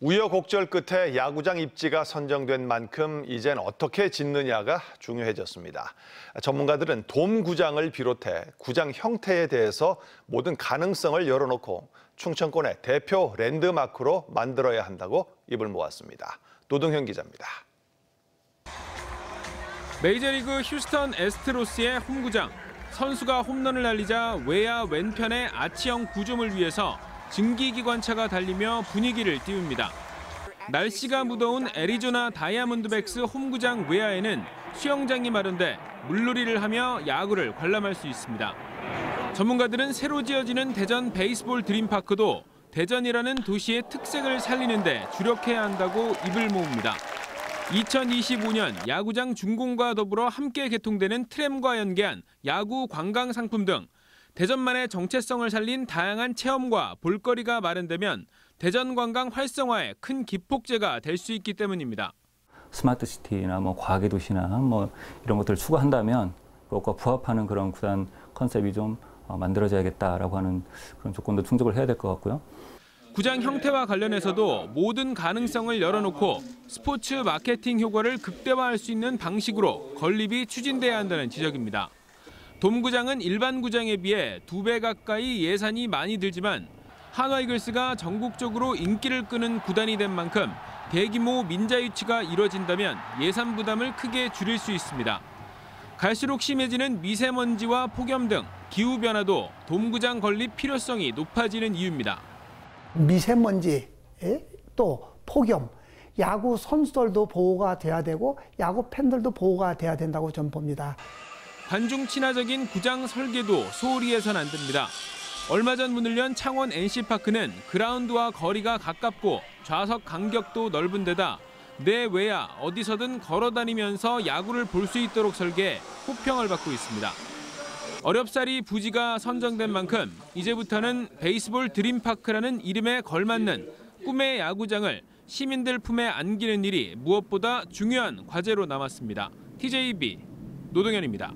우여곡절 끝에 야구장 입지가 선정된 만큼 이젠 어떻게 짓느냐가 중요해졌습니다. 전문가들은 돔 구장을 비롯해 구장 형태에 대해서 모든 가능성을 열어놓고 충청권의 대표 랜드마크로 만들어야 한다고 입을 모았습니다. 노동현 기자입니다. 메이저리그 휴스턴 에스트로스의 홈구장. 선수가 홈런을 날리자 외야 왼편의 아치형 구점을 위해서 증기기관차가 달리며 분위기를 띄웁니다. 날씨가 무더운 애리조나 다이아몬드백스 홈구장 외야에는 수영장이 마련돼 물놀이를 하며 야구를 관람할 수 있습니다. 전문가들은 새로 지어지는 대전 베이스볼 드림파크도 대전이라는 도시의 특색을 살리는데 주력해야 한다고 입을 모읍니다. 2025년 야구장 준공과 더불어 함께 개통되는 트램과 연계한 야구 관광 상품 등 대전만의 정체성을 살린 다양한 체험과 볼거리가 마련되면 대전 관광 활성화에 큰 기폭제가 될 수 있기 때문입니다. 스마트 시티나 뭐 과학의 도시나 뭐 이런 것들을 추구한다면 그것과 부합하는 그런 구단 컨셉이 좀 어, 만들어져야겠다라고 하는 그런 조건도 충족을 해야 될 것 같고요. 구장 형태와 관련해서도 모든 가능성을 열어놓고 스포츠 마케팅 효과를 극대화할 수 있는 방식으로 건립이 추진돼야 한다는 지적입니다. 돔구장은 일반 구장에 비해 두 배 가까이 예산이 많이 들지만 한화 이글스가 전국적으로 인기를 끄는 구단이 된 만큼 대규모 민자 유치가 이뤄진다면 예산 부담을 크게 줄일 수 있습니다. 갈수록 심해지는 미세먼지와 폭염 등 기후 변화도 돔구장 건립 필요성이 높아지는 이유입니다. 미세먼지 또 폭염 야구 선수들도 보호가 돼야 되고 야구 팬들도 보호가 돼야 된다고 저는 봅니다. 관중 친화적인 구장 설계도 소홀히 해선 안 됩니다. 얼마 전 문을 연 창원 NC파크는 그라운드와 거리가 가깝고 좌석 간격도 넓은 데다 내외야 어디서든 걸어 다니면서 야구를 볼 수 있도록 설계해 호평을 받고 있습니다. 어렵사리 부지가 선정된 만큼 이제부터는 베이스볼 드림파크라는 이름에 걸맞는 꿈의 야구장을 시민들 품에 안기는 일이 무엇보다 중요한 과제로 남았습니다. TJB 노동현입니다.